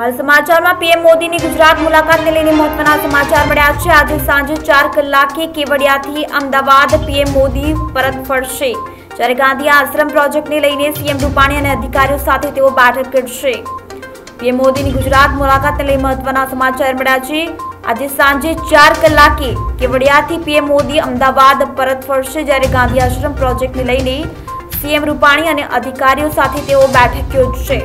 હાલ સમાચારમાં પીએમ મોદીની ગુજરાત મુલાકાતને લઈને મહત્વના સમાચાર મળ્યા છે. આજે સાંજે ચાર કલાકે કેવડિયાથી અમદાવાદ પીએમ મોદી પરત ફરશે. જ્યારે ગાંધી આશ્રમ પ્રોજેક્ટને લઈને સીએમ રૂપાણી અને અધિકારીઓ સાથે તેઓ બેઠક કરશે. પીએમ મોદીની ગુજરાત મુલાકાતને લઈ મહત્વના સમાચાર મળ્યા છે. આજે સાંજે ચાર કલાકે કેવડિયાથી પીએમ મોદી અમદાવાદ પરત ફરશે જ્યારે ગાંધી આશ્રમ પ્રોજેક્ટને લઈને સીએમ રૂપાણી અને અધિકારીઓ સાથે તેઓ બેઠક યોજશે.